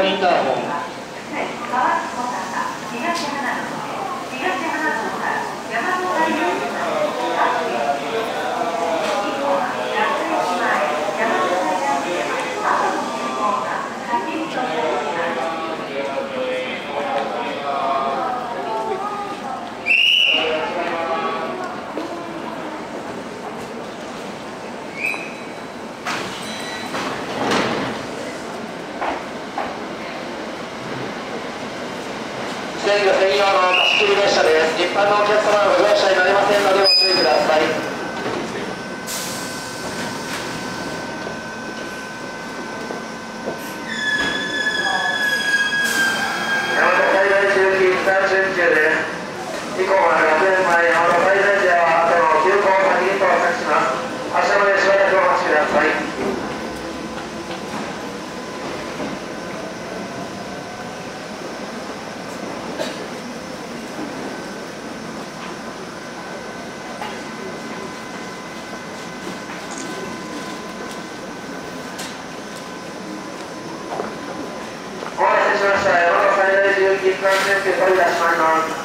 左インターホン線路専用の貸し切り列車です。一般のお客様はご乗車になりませんのでご注意ください。山手最大中期期間春中です以降は学園前山手最大時は後の急行先に到着します。発車までしばらくお待ちください。お待たせし